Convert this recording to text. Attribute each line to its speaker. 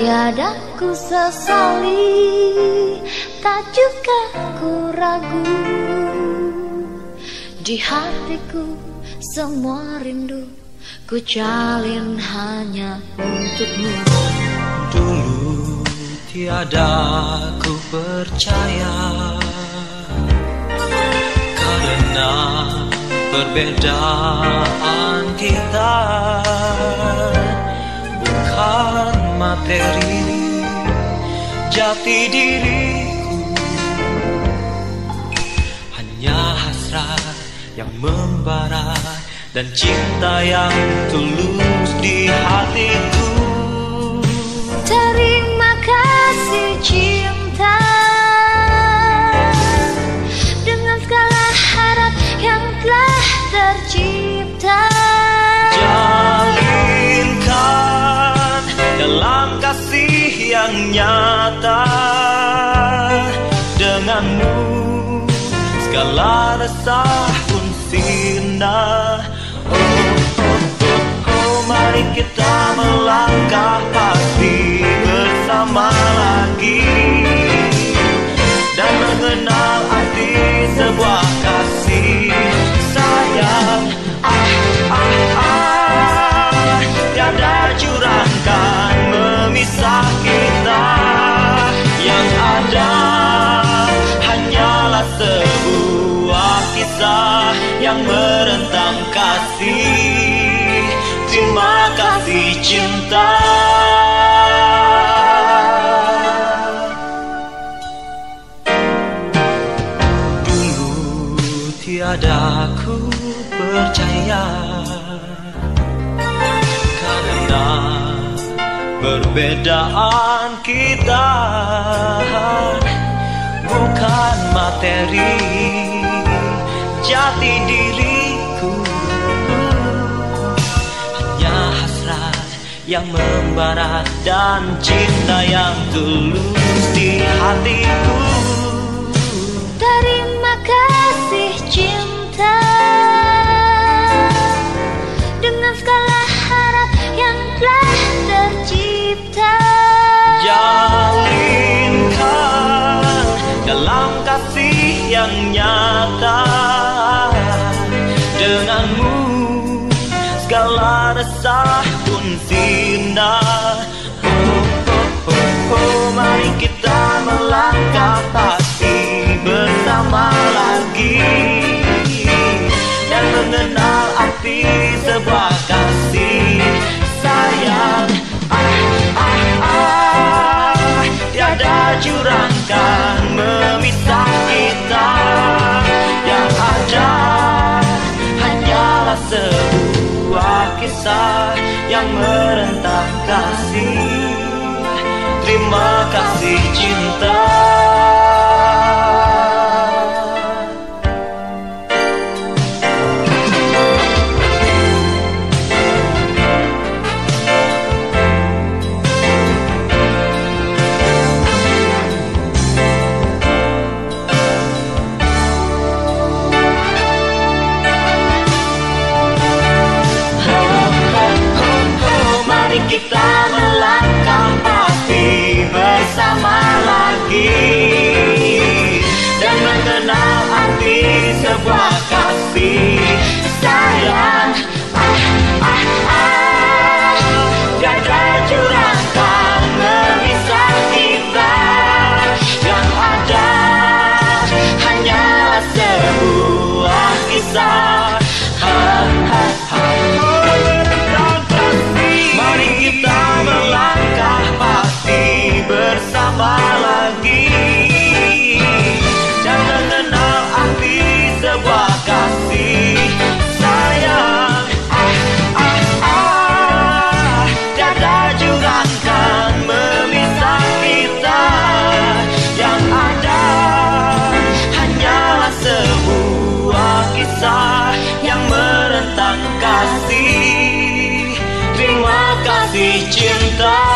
Speaker 1: Tiada ku sesali Tak juga ku ragu. Di hatiku semua rindu Ku jalin hanya untukmu.
Speaker 2: Dulu tiada ku percaya Karena perbedaan kita Bukan materi jati diriku. Hanya hasrat yang membara Dan cinta yang tulus di hatiku nyata Denganmu. Segala resah pun sirna kisah Yang merentang kasih. Terima kasih cinta. Dulu tiada ku percaya Karena perbedaan kita. Bukan materi jati diriku. Hanya hasrat yang membara Dan cinta yang tulus di hatiku sebuah kisah Yang merentang kasih. Terima kasih cinta Mari kita melangkah pasti bersama lagi. Dan mengenal arti sebuah kasih cinta